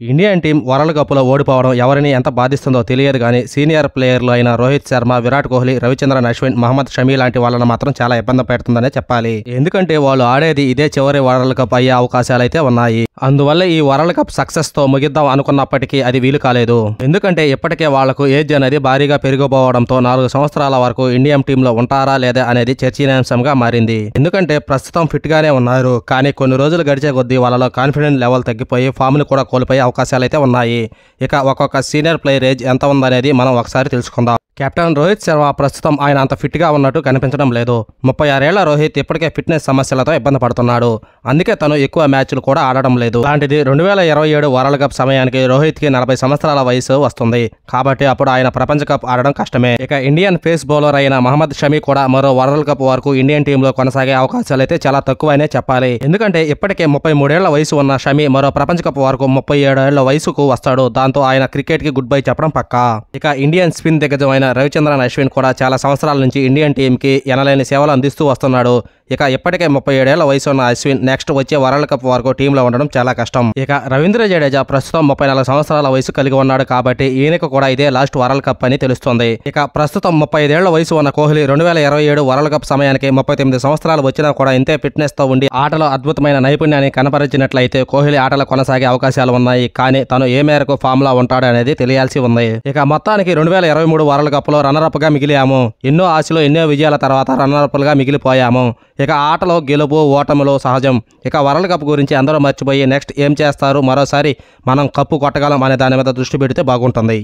Indian team world కప్లో ఓడిపోవడం ఎవరిని ఎంత బాధిస్తుందో తెలియదు కానీ సీనియర్ ప్లేయర్లు అయిన రోహిత్ శర్మ విరాట్ కోహ్లీ రవిచంద్రన్ అశ్విన్ మహమ్మద్ షమీ లాంటి వాళ్ళని మాత్రం చాలా ఇబ్బంది పెడుతుందనే చెప్పాలి. ఎందుకంటే వాళ్ళు ఆడేది ఇదే చివరి వరల్డ్ కప్ అయ్యే అవకాశాలు అయితే ఉన్నాయి. అందువల్ల ఈ వరల్డ్ కప్ సక్సెస్తో ముగిద్దాం అనుకున్నప్పటికీ అది వీలు కాలేదు. ఎందుకంటే ఇప్పటికే వాళ్ళకు ఏజ్ అనేది భారీగా పెరిగిపోవడంతో నాలుగు సంవత్సరాల వరకు ఇండియన్ టీంలో ఉంటారా లేదా అనేది చర్చనీయాంశంగా మారింది. ఎందుకంటే ప్రస్తుతం ఫిట్ గానే ఉన్నారు. కానీ కొన్ని రోజులు గడిచే కొద్దీ వాళ్ళలో కాన్ఫిడెన్స్ లెవెల్ తగ్గిపోయి ఫామ్ని కూడా కోల్పోయే అవకాశాలు అయితే ఉన్నాయి. ఇక ఒక్కొక్క సీనియర్ ప్లేయర్ ఏజ్ ఎంత ఉందనేది మనం ఒకసారి తెలుసుకుందాం. కెప్టెన్ రోహిత్ శర్మ ప్రస్తుతం ఆయన అంత ఫిట్గా ఉన్నట్టు కనిపించడం లేదు. ముప్పై ఆరేళ్ళ రోహిత్ ఇప్పటికే ఫిట్నెస్ సమస్యలతో ఇబ్బంది పడుతున్నాడు. అందుకే తను ఎక్కువ మ్యాచ్లు కూడా ఆడడం లేదు. అలాంటిది రెండు వేల ఇరవై ఏడు వరల్డ్ కప్ సమయానికి రోహిత్కి నలభై సంవత్సరాల వయసు వస్తుంది. కాబట్టి అప్పుడు ఆయన ప్రపంచ కప్ ఆడడం కష్టమే. ఇక ఇండియన్ పేస్ బౌలర్ అయిన మహమ్మద్ షమీ కూడా మరో వరల్డ్ కప్ వరకు ఇండియన్ టీంలో కొనసాగే అవకాశాలు అయితే చాలా తక్కువనే చెప్పాలి. ఎందుకంటే ఇప్పటికే ముప్పై మూడేళ్ళ వయసు ఉన్న షమీ మరో ప్రపంచ కప్ వరకు ముప్పై ఏడేళ్ళ వయసుకు వస్తాడు. దాంతో ఆయన క్రికెట్కి గుడ్ బై చెప్పడం పక్కా. ఇక ఇండియన్ స్పిన్ దిగ్గజమైన రవిచంద్రన్ అశ్విన్ కూడా చాలా సంవత్సరాల నుంచి ఇండియన్ టీంకి ఎనలేని సేవలు అందిస్తూ వస్తున్నాడు. ఇక ఇప్పటికే ముప్పై ఏడేళ్ళ వయసు ఉన్న అశ్విన్ నెక్స్ట్ వచ్చే వరల్డ్ కప్ వరకు టీంలో ఉండడం చాలా కష్టం. ఇక రవీంద్ర జడేజా ప్రస్తుతం ముప్పై నాలుగు సంవత్సరాల వయసు కలిగి ఉన్నాడు కాబట్టి ఈయనకు కూడా ఇదే లాస్ట్ వరల్డ్ కప్ అని తెలుస్తుంది. ఇక ప్రస్తుతం ముప్పై ఐదేళ్ళ వయసు ఉన్న కోహ్లీ రెండు వేల ఇరవై ఏడు వరల్డ్ కప్ సమయానికి ముప్పై తొమ్మిది సంవత్సరాలు వచ్చినా కూడా ఇంతే ఫిట్నెస్తో ఉండి ఆటలో అద్భుతమైన నైపుణ్యాన్ని కనపరిచినట్లయితే కోహ్లీ ఆటలు కొనసాగే అవకాశాలు ఉన్నాయి. కానీ తను ఏ మేరకు ఫామ్లో ఉంటాడు అనేది తెలియాల్సి ఉంది. ఇక మొత్తానికి రెండు వేల ఇరవై మూడు వరల్డ్ కప్లో రన్నర్ అప్గా మిగిలాము. ఎన్నో ఆశలు ఎన్నో విజయాల తర్వాత రన్నర్ అప్గా మిగిలిపోయాము. ఇక ఆటలో గెలుపు ఓటములు సహజం. ఇక వరల్డ్ కప్ గురించి అందరూ మర్చిపోయి నెక్స్ట్ ఏం చేస్తారు? మరోసారి మనం కప్పు కొట్టగలం అనే దాని మీద దృష్టి పెడితే బాగుంటుంది.